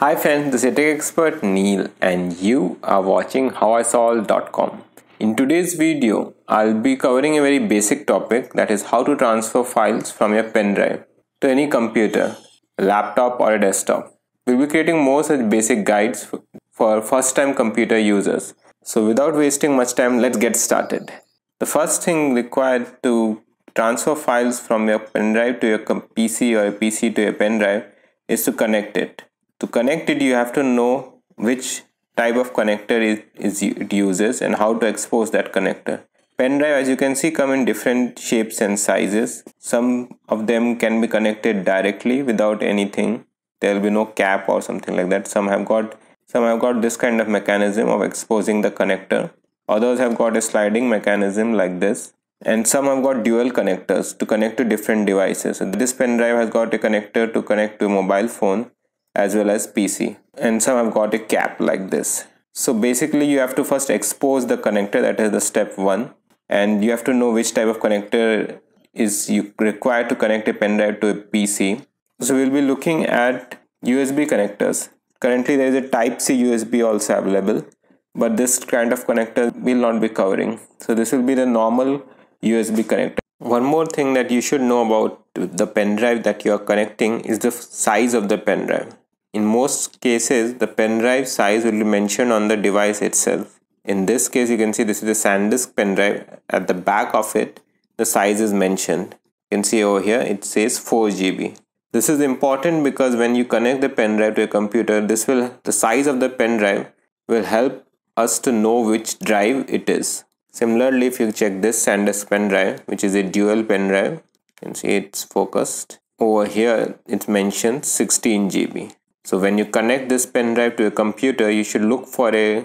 Hi friends, this is tech expert Neil and you are watching howisolve.com. In today's video, I'll be covering a very basic topic that is how to transfer files from your pen drive to any computer, a laptop or a desktop. We'll be creating more such basic guides for first time computer users. So without wasting much time, let's get started. The first thing required to transfer files from your pen drive to your PC or a PC to your pen drive is to connect it to connect it you have to know which type of connector is, is it uses and how to expose that connector. Pen drive as you can see come in different shapes and sizes. Some of them can be connected directly without anything. There will be no cap or something like that. Some have got some have got this kind of mechanism of exposing the connector. Others have got a sliding mechanism like this. And some have got dual connectors to connect to different devices. So this pen drive has got a connector to connect to a mobile phone as well as PC and some have got a cap like this. So basically you have to first expose the connector that is the step one and you have to know which type of connector is you required to connect a pen drive to a PC. So we'll be looking at USB connectors. Currently there is a type C USB also available but this kind of connector will not be covering. So this will be the normal USB connector. One more thing that you should know about the pen drive that you are connecting is the size of the pen drive. In most cases, the pen drive size will be mentioned on the device itself. In this case, you can see this is a SanDisk pen drive. At the back of it, the size is mentioned. You can see over here, it says 4 GB. This is important because when you connect the pen drive to a computer, this will the size of the pen drive will help us to know which drive it is. Similarly, if you check this SanDisk pen drive, which is a dual pen drive, you can see it's focused. Over here, it mentions 16 GB. So when you connect this pen drive to a computer, you should look for a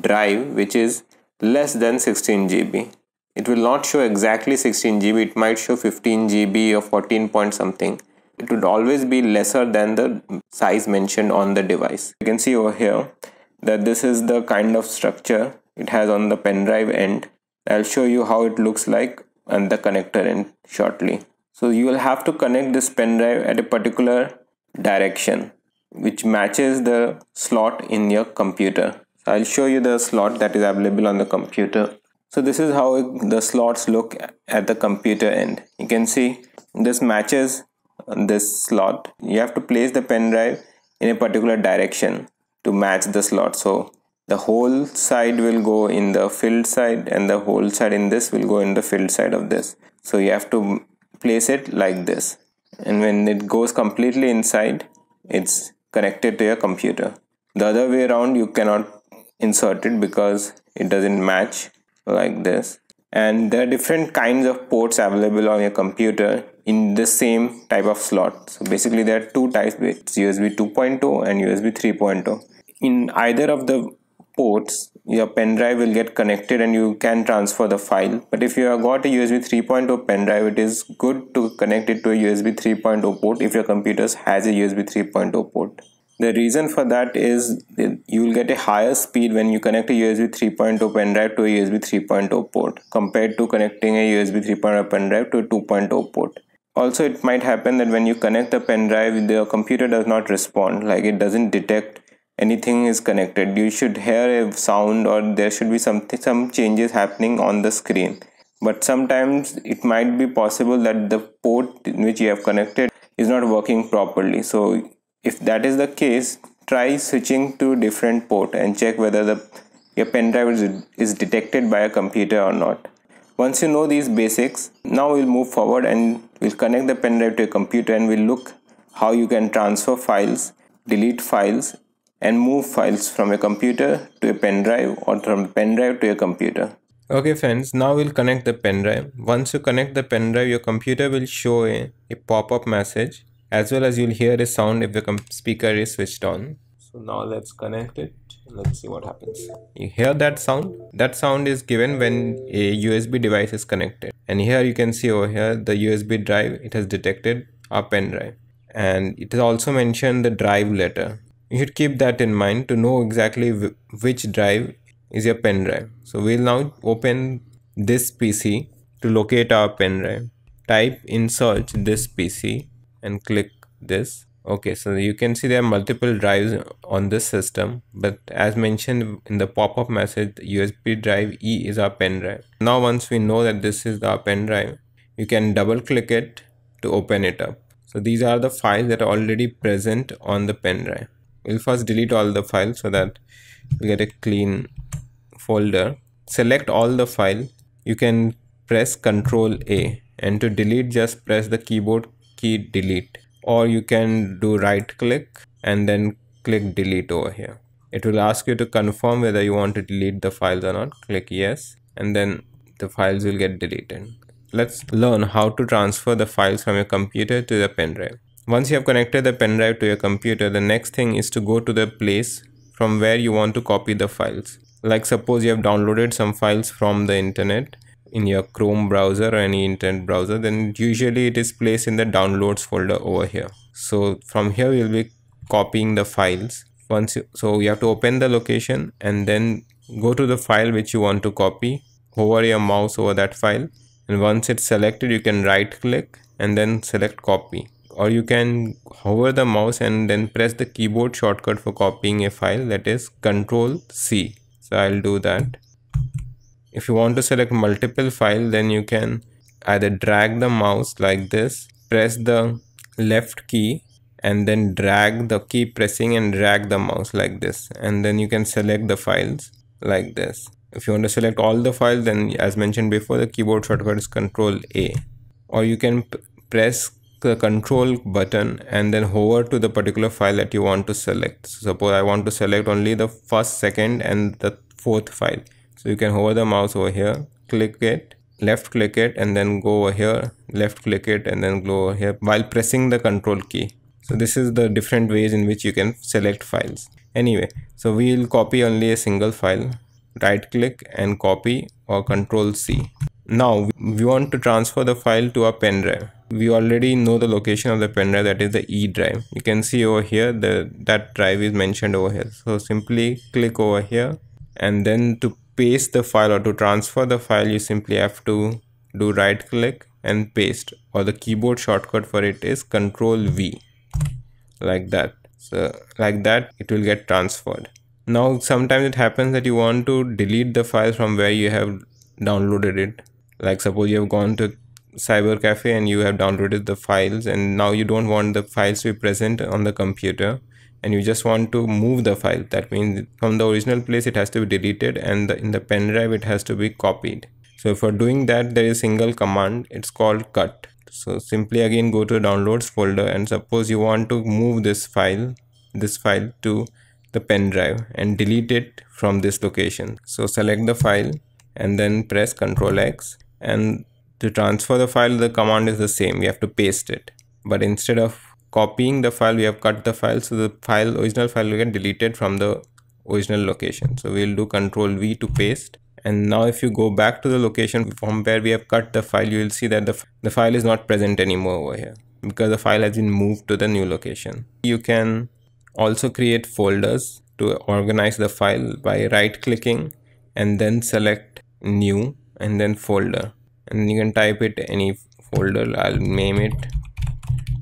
drive which is less than 16 GB. It will not show exactly 16 GB, it might show 15 GB or 14 point something. It would always be lesser than the size mentioned on the device. You can see over here that this is the kind of structure it has on the pen drive end. I'll show you how it looks like and the connector end shortly. So you will have to connect this pen drive at a particular direction which matches the slot in your computer. So I'll show you the slot that is available on the computer. So this is how the slots look at the computer end. You can see this matches this slot. You have to place the pen drive in a particular direction to match the slot. So the whole side will go in the filled side and the whole side in this will go in the filled side of this. So you have to place it like this. And when it goes completely inside, it's connected to your computer. The other way around you cannot insert it because it doesn't match like this. And there are different kinds of ports available on your computer in the same type of slot. So basically there are two types, it's USB 2.0 and USB 3.0. In either of the ports, your pen drive will get connected and you can transfer the file. But if you have got a USB 3.0 pen drive, it is good to connect it to a USB 3.0 port if your computer has a USB 3.0 port. The reason for that is you will get a higher speed when you connect a USB 3.0 pen drive to a USB 3.0 port compared to connecting a USB 3.0 pen drive to a 2.0 port. Also, it might happen that when you connect the pen drive, the computer does not respond, like it doesn't detect anything is connected. You should hear a sound or there should be some some changes happening on the screen. But sometimes it might be possible that the port in which you have connected is not working properly. So if that is the case try switching to different port and check whether the your pen drive is, is detected by a computer or not. Once you know these basics now we'll move forward and we'll connect the pen drive to a computer and we'll look how you can transfer files delete files and move files from a computer to a pen drive or from a pen drive to a computer. Okay friends, now we'll connect the pen drive. Once you connect the pen drive, your computer will show a, a pop-up message as well as you'll hear a sound if the speaker is switched on. So now let's connect it. Let's see what happens. You hear that sound? That sound is given when a USB device is connected. And here you can see over here the USB drive, it has detected our pen drive. And it has also mentioned the drive letter you should keep that in mind to know exactly which drive is your pen drive. So we'll now open this PC to locate our pen drive. Type in search this PC and click this. okay so you can see there are multiple drives on this system but as mentioned in the pop-up message usb drive e is our pen drive now once we know that this is our pen drive you can double click it to open it up so these are the files that are already present on the pen drive we'll first delete all the files so that we get a clean folder. Select all the file. You can press ctrl a. And to delete just press the keyboard key delete. Or you can do right click and then click delete over here. It will ask you to confirm whether you want to delete the files or not. Click yes and then the files will get deleted. Let's learn how to transfer the files from your computer to the pen drive once you have connected the pen drive to your computer the next thing is to go to the place from where you want to copy the files. Like suppose you have downloaded some files from the internet in your chrome browser or any internet browser then usually it is placed in the downloads folder over here. So from here you'll be copying the files. Once you, so you have to open the location and then go to the file which you want to copy hover your mouse over that file. And once it's selected you can right click and then select copy or you can hover the mouse and then press the keyboard shortcut for copying a file that is control c. So i'll do that. If you want to select multiple file then you can either drag the mouse like this press the left key and then drag the key pressing and drag the mouse like this. And then you can select the files like this. If you want to select all the files then as mentioned before the keyboard shortcut is control a. Or you can press the control button and then hover to the particular file that you want to select. So suppose i want to select only the first second and the fourth file. So you can hover the mouse over here click it left click it and then go over here left click it and then go over here while pressing the control key. So this is the different ways in which you can select files. Anyway so we will copy only a single file. Right click and copy or control c now we want to transfer the file to our pen drive. We already know the location of the pen drive that is the e drive. You can see over here the that drive is mentioned over here. So simply click over here and then to paste the file or to transfer the file you simply have to do right click and paste or the keyboard shortcut for it is control V like that. So like that it will get transferred. Now sometimes it happens that you want to delete the file from where you have downloaded it like suppose you have gone to cyber cafe and you have downloaded the files and now you don't want the files to be present on the computer and you just want to move the file. That means from the original place it has to be deleted and the, in the pen drive it has to be copied. So for doing that there is a single command. It's called cut. So simply again go to downloads folder and suppose you want to move this file this file to the pen drive and delete it from this location. So select the file and then press ctrl x and to transfer the file the command is the same. We have to paste it. But instead of copying the file we have cut the file. So the file original file will get deleted from the original location. So we'll do control v to paste. And now if you go back to the location from where we have cut the file you will see that the, the file is not present anymore over here because the file has been moved to the new location. You can also create folders to organize the file by right clicking and then select new and then folder. And you can type it any folder. I'll name it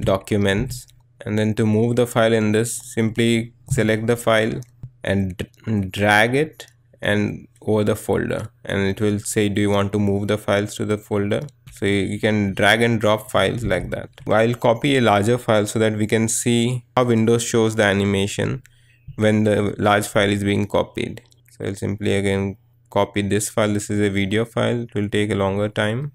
documents. And then to move the file in this simply select the file and drag it and over the folder. And it will say do you want to move the files to the folder? So you can drag and drop files like that. I'll copy a larger file so that we can see how windows shows the animation when the large file is being copied. So i'll simply again copy this file. This is a video file. It will take a longer time.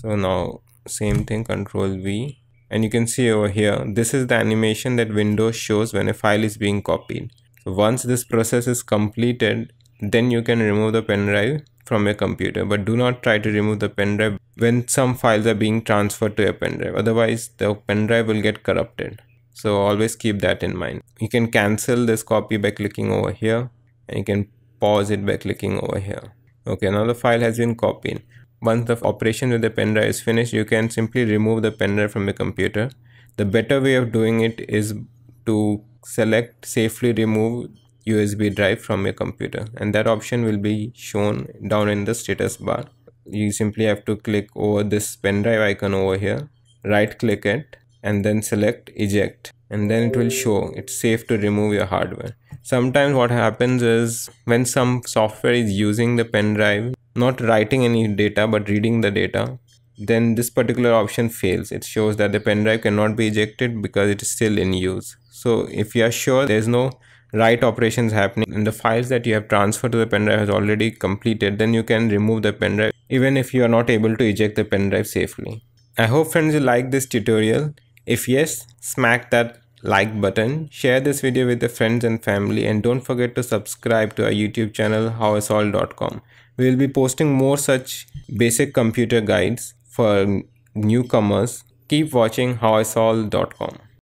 So now same thing control v. And you can see over here this is the animation that windows shows when a file is being copied. So once this process is completed then you can remove the pen drive from your computer. But do not try to remove the pen drive when some files are being transferred to your pen drive. Otherwise the pen drive will get corrupted. So always keep that in mind. You can cancel this copy by clicking over here. And you can pause it by clicking over here okay now the file has been copied once the operation with the pen drive is finished, you can simply remove the pen drive from your computer. The better way of doing it is to select safely remove USB drive from your computer and that option will be shown down in the status bar. You simply have to click over this pen drive icon over here, right click it and then select eject and then it will show. It's safe to remove your hardware. Sometimes what happens is when some software is using the pen drive not writing any data but reading the data then this particular option fails. It shows that the pen drive cannot be ejected because it is still in use. So if you are sure there's no write operations happening and the files that you have transferred to the pen drive has already completed then you can remove the pen drive even if you are not able to eject the pen drive safely. I hope friends you like this tutorial if yes smack that like button share this video with your friends and family and don't forget to subscribe to our youtube channel howisolve.com we will be posting more such basic computer guides for newcomers. Keep watching howisolve.com